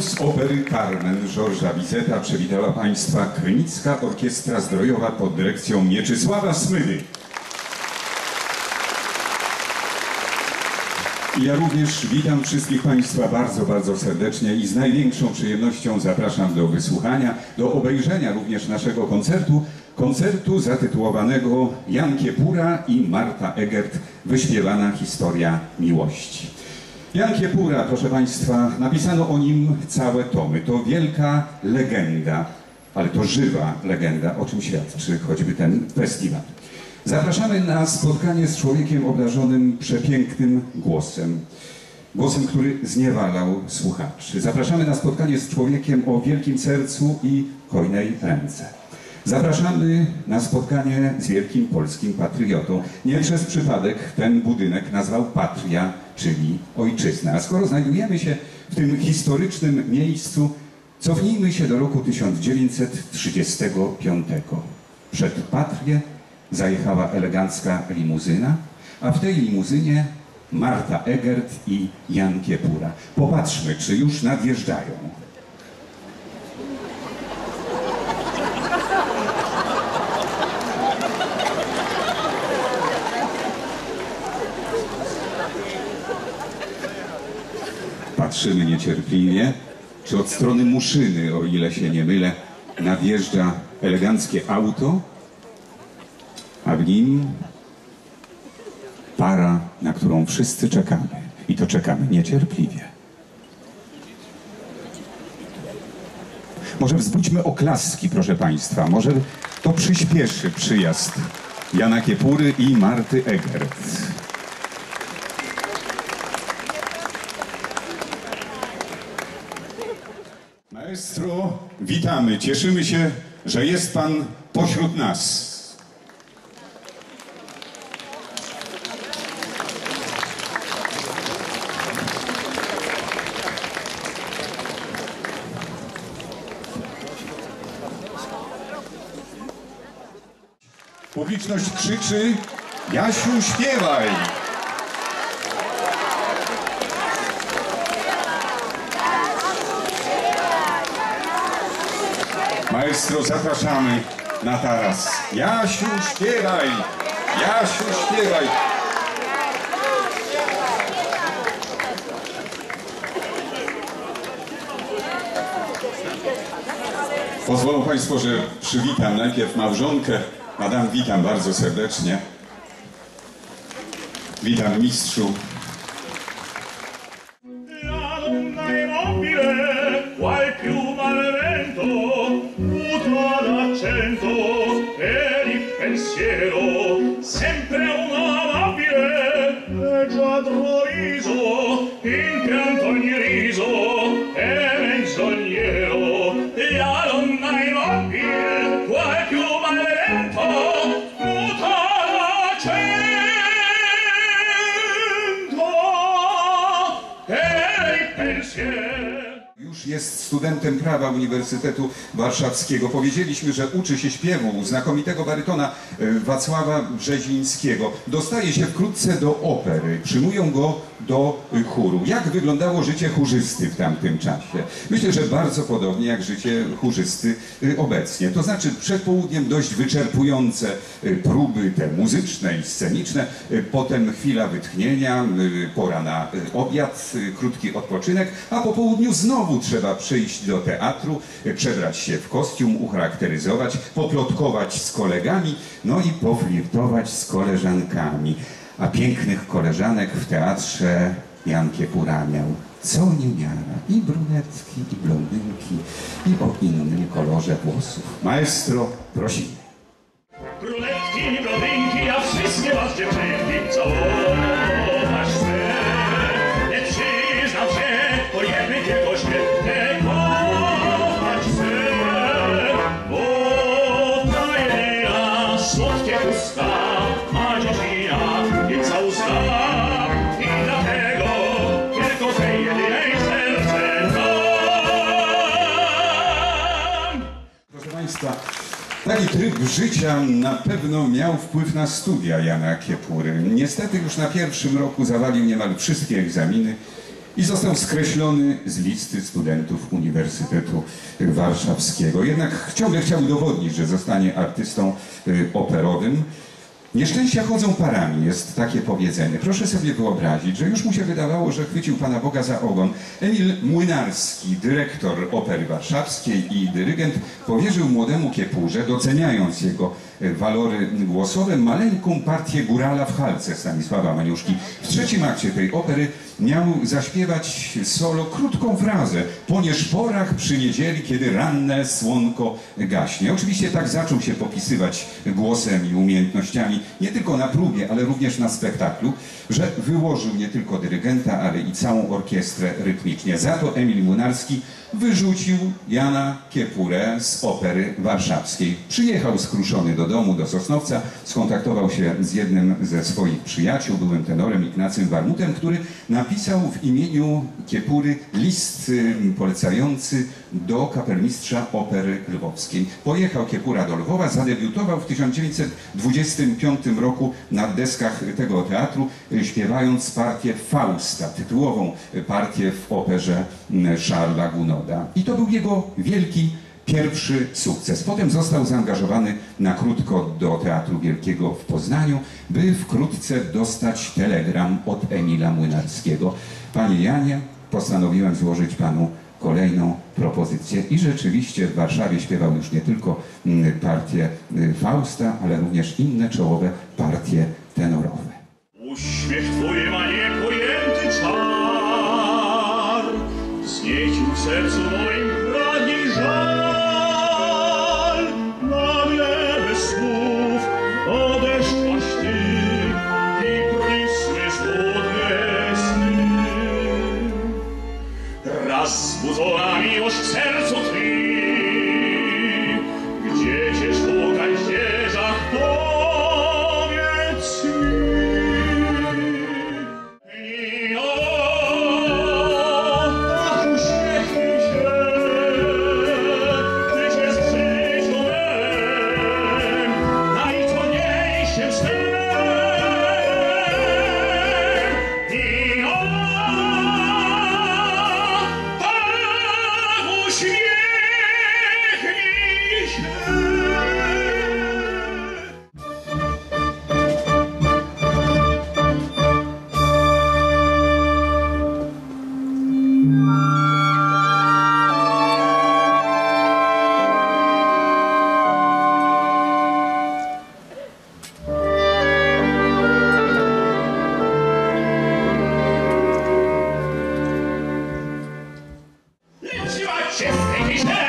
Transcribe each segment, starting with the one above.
Z opery Carmen Georgesa Bizeta przywitała Państwa Krynicka Orkiestra Zdrojowa pod dyrekcją Mieczysława Smydy. Ja również witam wszystkich Państwa bardzo, bardzo serdecznie i z największą przyjemnością zapraszam do wysłuchania, do obejrzenia również naszego koncertu, koncertu zatytułowanego Jan Kiepura i Marta Egert, wyśpiewana historia miłości. Jan Kiepura, proszę Państwa, napisano o nim całe tomy. To wielka legenda, ale to żywa legenda, o czym świadczy choćby ten festiwal. Zapraszamy na spotkanie z człowiekiem obdarzonym przepięknym głosem. Głosem, który zniewalał słuchaczy. Zapraszamy na spotkanie z człowiekiem o wielkim sercu i hojnej ręce. Zapraszamy na spotkanie z wielkim polskim patriotą. Nie przez przypadek ten budynek nazwał Patria, czyli Ojczyzna. A skoro znajdujemy się w tym historycznym miejscu, cofnijmy się do roku 1935. Przed Patrię zajechała elegancka limuzyna, a w tej limuzynie Marta Egert i Jan Kiepura. Popatrzmy, czy już nadjeżdżają. Patrzymy niecierpliwie, czy od strony Muszyny, o ile się nie mylę, nadjeżdża eleganckie auto, a w nim para, na którą wszyscy czekamy. I to czekamy niecierpliwie. Może wzbudźmy oklaski, proszę Państwa. Może to przyspieszy przyjazd Jana Kiepury i Marty Egert. Maestro, witamy. Cieszymy się, że jest Pan pośród nas. Publiczność krzyczy: Jasiu, śpiewaj! Maestro, zapraszamy na taras. Jasiu, śpiewaj! Jasiu, śpiewaj! Pozwolą Państwo, że przywitam najpierw małżonkę. Madam, witam bardzo serdecznie. Witam mistrzu. vento ed il pensiero sempre un amabile e giadro riso impianto ogni riso e menzognero la donna immobile, qual più malevento pensiero Już jest studentem prawa Uniwersytetu Warszawskiego. Powiedzieliśmy, że uczy się śpiewu znakomitego barytona e, Wacława Brzezińskiego. Dostaje się wkrótce do opery. Przyjmują go do chóru. Jak wyglądało życie chórzysty w tamtym czasie? Myślę, że bardzo podobnie jak życie chórzysty e, obecnie. To znaczy przed południem dość wyczerpujące e, próby te muzyczne i sceniczne, e, potem chwila wytchnienia, pora na obiad, krótki odpoczynek, a po południu znowu trzeba przyjść do teatru, przebrać się w kostium, ucharakteryzować, poplotkować z kolegami, no i poflirtować z koleżankami. A pięknych koleżanek w teatrze Jan Kiepura co niemiara. I brunetki, i blondynki, i o innym kolorze włosów. Maestro, prosimy. Tryb życia na pewno miał wpływ na studia Jana Kiepury. Niestety już na pierwszym roku zawalił niemal wszystkie egzaminy i został skreślony z listy studentów Uniwersytetu Warszawskiego. Jednak ciągle chciał udowodnić, że zostanie artystą y, operowym. Nieszczęścia chodzą parami, jest takie powiedzenie. Proszę sobie wyobrazić, że już mu się wydawało, że chwycił Pana Boga za ogon. Emil Młynarski, dyrektor Opery Warszawskiej i dyrygent, powierzył młodemu Kiepurze, doceniając jego e, walory głosowe, maleńką partię górala w halce Stanisława Maniuszki. W trzecim akcie tej opery miał zaśpiewać solo krótką frazę po nieszporach przy niedzieli, kiedy ranne słonko gaśnie. Oczywiście tak zaczął się popisywać głosem i umiejętnościami nie tylko na próbie, ale również na spektaklu, że wyłożył nie tylko dyrygenta, ale i całą orkiestrę rytmicznie. Za to Emil Munarski wyrzucił Jana Kiepurę z opery warszawskiej. Przyjechał skruszony do domu, do Sosnowca, skontaktował się z jednym ze swoich przyjaciół, byłym tenorem Ignacym Warmutem, który napisał w imieniu Kiepury list y, polecający do kapelmistrza opery lwowskiej. Pojechał Kiepura do Lwowa, zadebiutował w 1925 roku na deskach tego teatru, y, śpiewając partię Fausta, tytułową partię w operze mm, Charlesa Gounoda. I to był jego wielki pierwszy sukces. Potem został zaangażowany na krótko do Teatru Wielkiego w Poznaniu, by wkrótce dostać telegram od Emila Młynarskiego. Panie Janie, postanowiłem złożyć panu kolejną propozycję i rzeczywiście w Warszawie śpiewał już nie tylko mm, partię y, Fausta, ale również inne czołowe partie tenorowe. Uśmiech twój ma niepojęty czar, wzniecił w sercu moim chefe tem.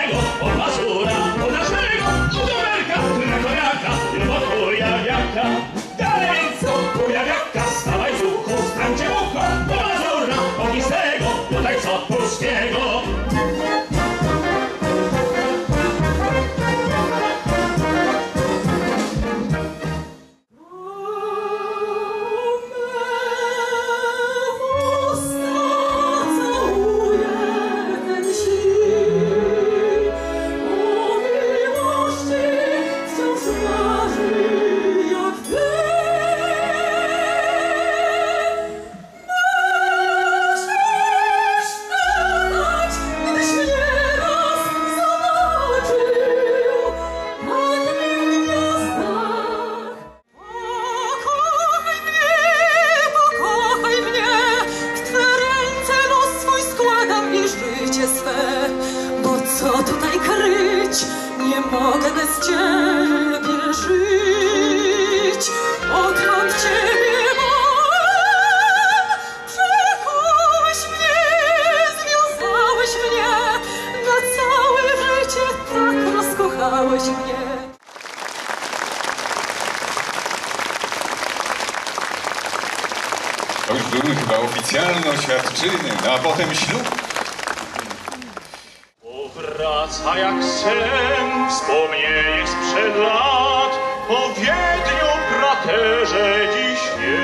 Chyba oficjalne oświadczyny, a potem ślub. Powraca jak sen wspomnienie sprzed lat, o Wiedniu praterze dziś nie.